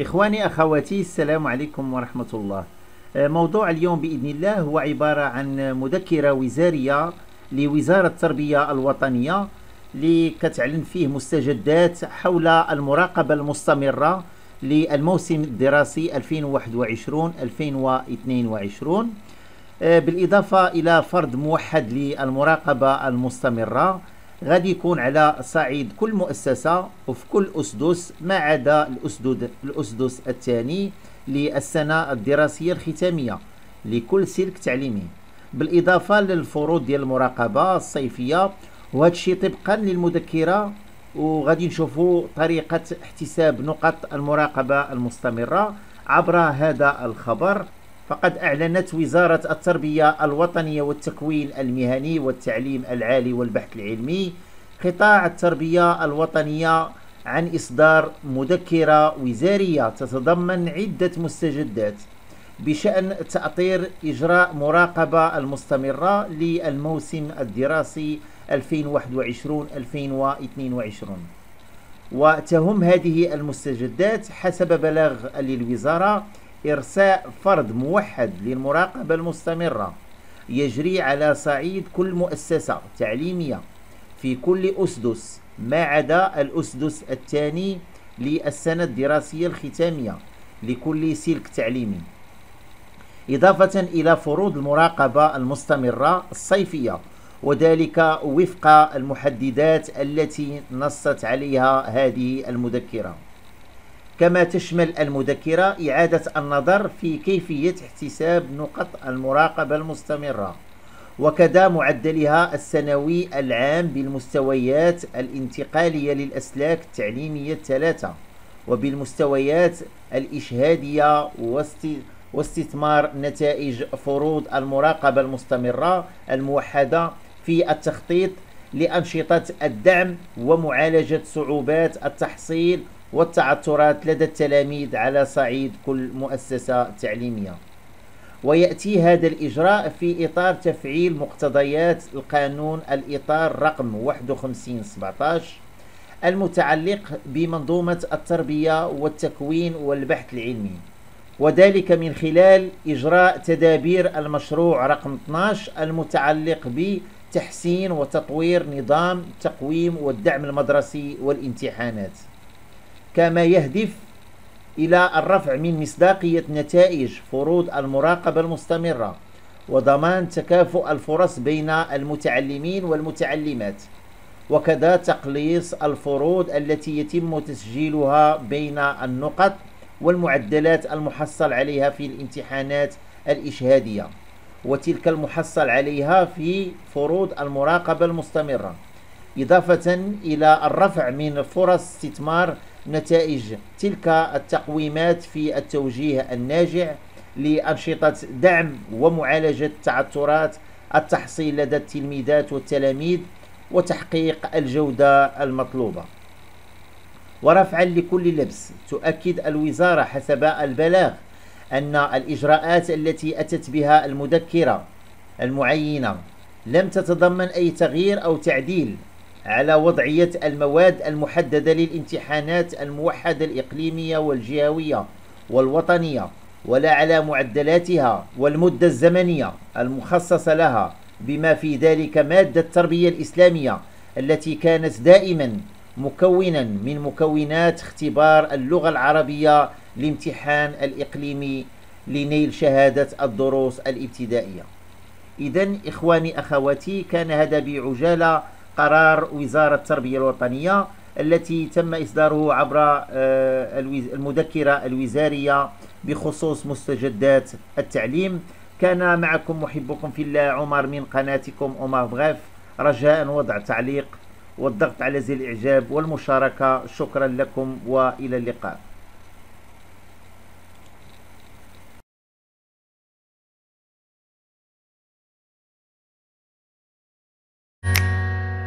إخواني أخواتي السلام عليكم ورحمة الله. آه، موضوع اليوم بإذن الله هو عبارة عن مذكرة وزارية لوزارة التربية الوطنية لكتعلن فيه مستجدات حول المراقبة المستمرة للموسم الدراسي 2021-2022 آه، بالإضافة إلى فرض موحد للمراقبة المستمرة. غادي يكون على صعيد كل مؤسسة وفي كل أسدس ما عدا الأسدس, الأسدس الثاني للسنة الدراسية الختامية لكل سلك تعليمي. بالإضافة للفروض ديال المراقبة الصيفية وهذا الشيء طبقا للمذكرة وغادي نشوفوا طريقة احتساب نقط المراقبة المستمرة عبر هذا الخبر. فقد أعلنت وزارة التربية الوطنية والتكوين المهني والتعليم العالي والبحث العلمي قطاع التربية الوطنية عن إصدار مذكرة وزارية تتضمن عدة مستجدات بشأن تأطير إجراء مراقبة المستمرة للموسم الدراسي 2021-2022 وتهم هذه المستجدات حسب بلاغ للوزارة إرساء فرد موحد للمراقبة المستمرة يجري على صعيد كل مؤسسة تعليمية في كل أسدس ما عدا الأسدس الثاني للسنة الدراسية الختامية لكل سلك تعليمي. إضافة إلى فروض المراقبة المستمرة الصيفية وذلك وفق المحددات التي نصت عليها هذه المذكرة. كما تشمل المذكرة إعادة النظر في كيفية احتساب نقط المراقبة المستمرة وكذا معدلها السنوي العام بالمستويات الانتقالية للأسلاك التعليمية الثلاثة وبالمستويات الإشهادية واستثمار نتائج فروض المراقبة المستمرة الموحدة في التخطيط لأنشطة الدعم ومعالجة صعوبات التحصيل والتعثرات لدى التلاميذ على صعيد كل مؤسسة تعليمية. ويأتي هذا الإجراء في إطار تفعيل مقتضيات القانون الإطار رقم 51-17 المتعلق بمنظومة التربية والتكوين والبحث العلمي. وذلك من خلال إجراء تدابير المشروع رقم 12 المتعلق بتحسين وتطوير نظام التقويم والدعم المدرسي والامتحانات كما يهدف إلى الرفع من مصداقية نتائج فروض المراقبة المستمرة وضمان تكافؤ الفرص بين المتعلمين والمتعلمات وكذا تقليص الفروض التي يتم تسجيلها بين النقط والمعدلات المحصل عليها في الامتحانات الإشهادية. وتلك المحصل عليها في فروض المراقبة المستمرة. إضافة إلى الرفع من فرص استثمار نتائج تلك التقويمات في التوجيه الناجع لأنشطة دعم ومعالجة تعثرات التحصيل لدى التلميذات والتلاميذ وتحقيق الجودة المطلوبة. ورفعا لكل لبس تؤكد الوزارة حسب البلاغ أن الإجراءات التي أتت بها المذكرة المعينة لم تتضمن أي تغيير أو تعديل على وضعية المواد المحددة للامتحانات الموحدة الإقليمية والجهوية والوطنية ولا على معدلاتها والمدة الزمنية المخصصة لها بما في ذلك مادة التربية الإسلامية التي كانت دائما مكونا من مكونات اختبار اللغة العربية لامتحان الإقليمي لنيل شهادة الدروس الابتدائية. إذا إخواني أخواتي كان هذا بعجالة قرار وزارة التربية الوطنية التي تم إصداره عبر آه، المذكرة الوزارية بخصوص مستجدات التعليم. كان معكم محبكم في الله عمر من قناتكم عمر بغاف رجاء وضع تعليق والضغط على زر الإعجاب والمشاركة. شكرا لكم وإلى اللقاء.